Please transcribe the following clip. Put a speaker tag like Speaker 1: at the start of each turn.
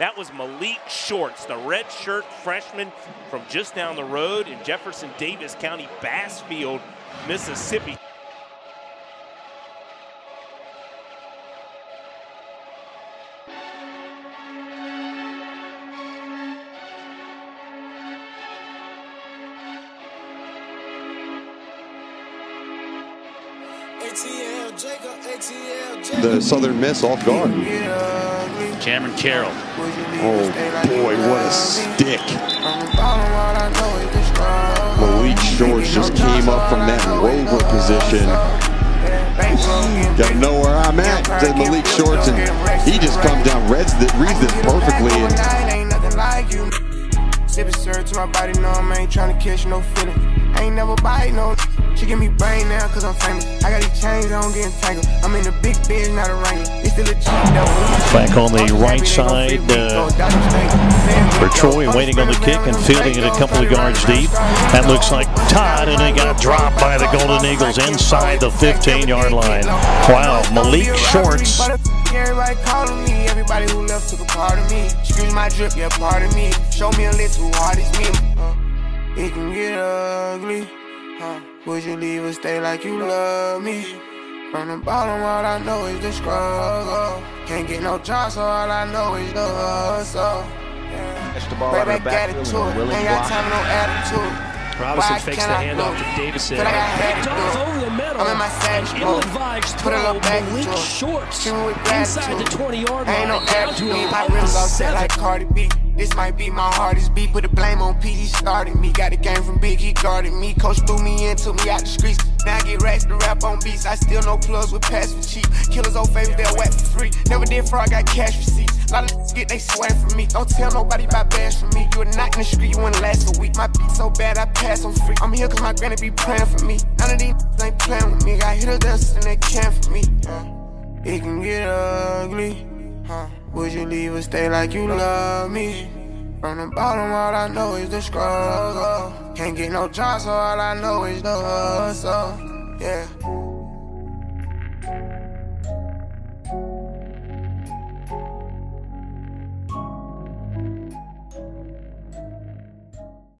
Speaker 1: That was Malik Shorts, the red shirt freshman from just down the road in Jefferson Davis County, Bassfield, Mississippi.
Speaker 2: The Southern Miss off guard.
Speaker 3: Cameron Carroll.
Speaker 2: Oh boy, what a stick. Malik Shorts just came up from that rover position. Gotta know where I'm at, said Malik Shorts, and he just comes down, reads, the, reads this perfectly. And
Speaker 4: Sipping syrup to my body, no, I ain't trying to catch no feeling. Ain't never bite no. She give me brain now, cause I'm famous. I got these chains, I don't get entangled. I'm in a big bitch, not a wrangler. It's still a cheap though.
Speaker 3: Back on the right side uh, for Troy, waiting on the kick and fielding it a couple of yards deep. That looks like Todd, and it got dropped by the Golden Eagles inside the 15-yard line. Wow, Malik Shorts.
Speaker 4: Everybody calling me, everybody who left took a part of me. Excuse my drip, yeah, part of me. Show me a who hard is me. Uh, it can get ugly. Huh? Would you leave or stay like you love me? From the bottom, all I know is the struggle. Can't get no job, so all I know is the hustle. Yeah.
Speaker 5: Catch the ball out of the backfield and Willie
Speaker 4: Ain't got
Speaker 5: block.
Speaker 4: time, no attitude.
Speaker 6: Robinson
Speaker 4: Why
Speaker 6: fakes the handoff to Davison.
Speaker 4: But
Speaker 6: Picked off over the middle.
Speaker 4: I'm in my savage
Speaker 6: An ill-advised
Speaker 4: Put a
Speaker 6: throw.
Speaker 4: little back
Speaker 6: Malik
Speaker 4: to.
Speaker 6: Shorts
Speaker 4: Shoot with
Speaker 6: inside the 20-yard
Speaker 4: Ain't no
Speaker 6: line. Down to
Speaker 4: attitude. My
Speaker 6: about
Speaker 4: rims all
Speaker 6: seven.
Speaker 4: like Cardi B. This might be my hardest beat. Put the blame on P. He started me. Got the game from Big. He guarded me. Coach threw me in, took me out the streets. Now I get racks to rap on beats. I still no plugs with pass for cheap. Killers old favors, they're wet for free. Never did fraud, got cash receipts. Lot of get they swag from me. Don't tell nobody about bash from me. You a night in the street, you wouldn't last a week. My beat so bad, I pass on free. I'm here cause my granny be praying for me. None of these ain't playing with me. Got hitters dancing and they can for me. Uh, it can get ugly. Huh? Would you leave or stay like you love me? From the bottom, all I know is the struggle. Can't get no job, so all I know is the hustle. Yeah.